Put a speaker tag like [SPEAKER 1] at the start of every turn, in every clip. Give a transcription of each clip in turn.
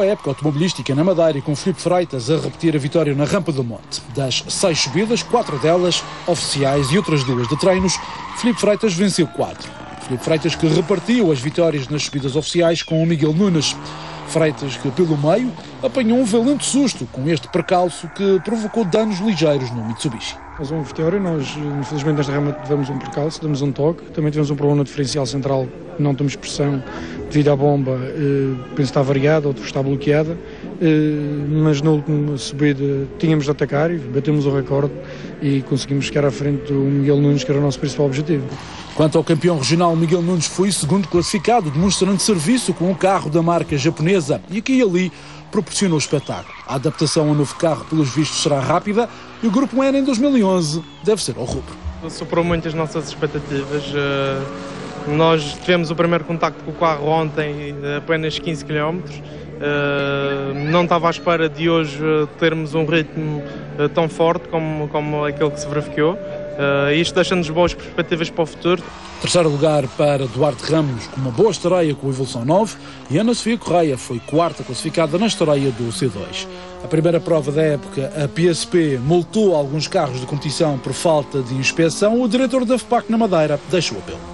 [SPEAKER 1] A época automobilística na Madeira com Filipe Freitas a repetir a vitória na Rampa do Monte. Das seis subidas, quatro delas oficiais e outras duas de treinos, Filipe Freitas venceu quatro. Filipe Freitas que repartiu as vitórias nas subidas oficiais com o Miguel Nunes. Freitas que, pelo meio, apanhou um valente susto com este percalço que provocou danos ligeiros no Mitsubishi.
[SPEAKER 2] Nós vamos Vitória, nós infelizmente nesta rama tivemos um percalço, damos um toque, também tivemos um problema no diferencial central, não temos pressão devido à bomba, eh, penso que está variada, outra está bloqueada, eh, mas na última subida tínhamos de atacar e batemos o recorde e conseguimos chegar à frente do Miguel Nunes, que era o nosso principal objetivo.
[SPEAKER 1] Quanto ao campeão regional, Miguel Nunes foi segundo classificado, demonstrando serviço com o carro da marca japonesa. E aqui e ali proporcionou espetáculo. A adaptação ao novo carro, pelos vistos, será rápida e o Grupo N em 2011 deve ser ao rubro.
[SPEAKER 3] Superou muito as nossas expectativas. Eh, nós tivemos o primeiro contacto com o carro ontem, apenas 15 km. Não estava à espera de hoje termos um ritmo eh, tão forte como, como aquele que se verificou. Uh, isto deixa-nos boas perspectivas para o futuro.
[SPEAKER 1] Terceiro lugar para Duarte Ramos, com uma boa estreia com a Evolução 9, e Ana Sofia Correia foi quarta classificada na estreia do C2. A primeira prova da época, a PSP multou alguns carros de competição por falta de inspeção. O diretor da FPAC na Madeira deixou o apelo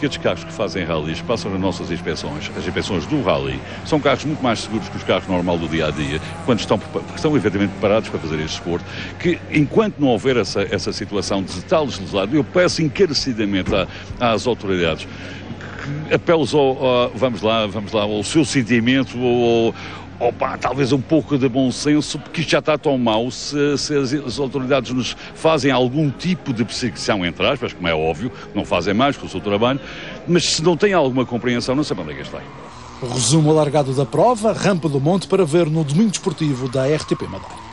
[SPEAKER 4] que estes carros que fazem rallies passam as nossas inspeções, as inspeções do rally, são carros muito mais seguros que os carros normal do dia a dia, quando estão, estão efetivamente preparados para fazer este esporte, que enquanto não houver essa, essa situação de tal deslizado, eu peço encarecidamente às autoridades apelos ao, ao, vamos lá, vamos lá, ao seu sentimento, ou opa, talvez um pouco de bom senso, porque isto já está tão mau se, se as, as, autoridades nos fazem algum tipo de perseguição, entre aspas, como é óbvio, não fazem mais com o seu trabalho, mas se não têm alguma compreensão, não para onde é que vai.
[SPEAKER 1] Resumo alargado da prova, Rampa do Monte, para ver no Domingo Desportivo da RTP Madeira.